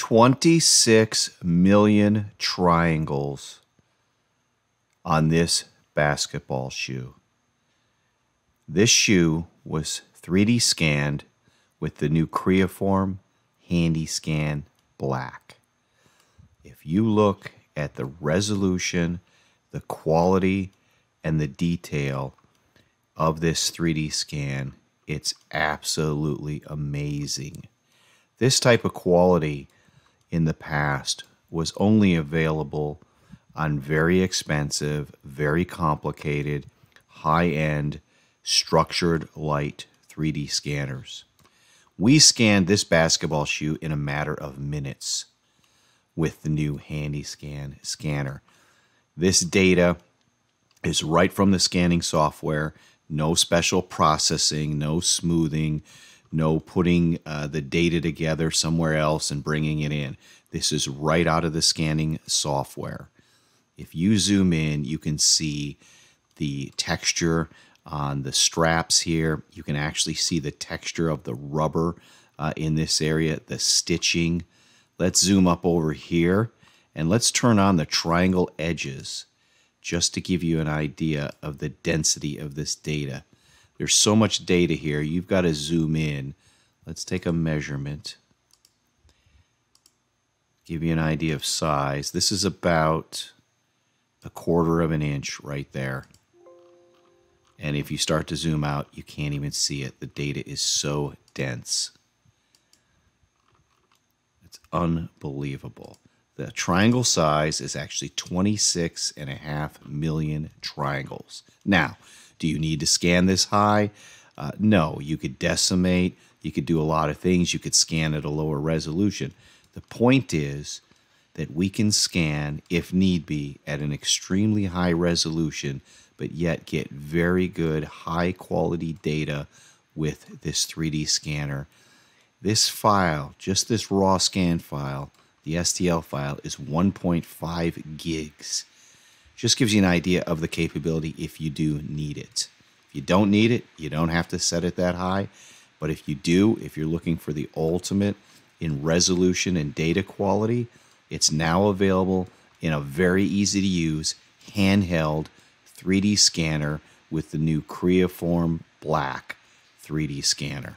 26 million triangles on this basketball shoe. This shoe was 3D scanned with the new Creaform Handy Scan Black. If you look at the resolution, the quality, and the detail of this 3D scan, it's absolutely amazing. This type of quality in the past was only available on very expensive, very complicated, high end, structured light 3D scanners. We scanned this basketball shoe in a matter of minutes with the new HandyScan scanner. This data is right from the scanning software, no special processing, no smoothing, no putting uh, the data together somewhere else and bringing it in. This is right out of the scanning software. If you zoom in, you can see the texture on the straps here. You can actually see the texture of the rubber uh, in this area, the stitching. Let's zoom up over here and let's turn on the triangle edges just to give you an idea of the density of this data. There's so much data here, you've got to zoom in. Let's take a measurement. Give you an idea of size. This is about a quarter of an inch right there. And if you start to zoom out, you can't even see it. The data is so dense. It's unbelievable. The triangle size is actually 26 and a half million triangles. Now, do you need to scan this high? Uh, no, you could decimate. You could do a lot of things. You could scan at a lower resolution. The point is that we can scan, if need be, at an extremely high resolution, but yet get very good, high quality data with this 3D scanner. This file, just this raw scan file, the STL file, is 1.5 gigs. Just gives you an idea of the capability if you do need it. If you don't need it, you don't have to set it that high. But if you do, if you're looking for the ultimate in resolution and data quality, it's now available in a very easy to use handheld 3D scanner with the new Creaform Black 3D scanner.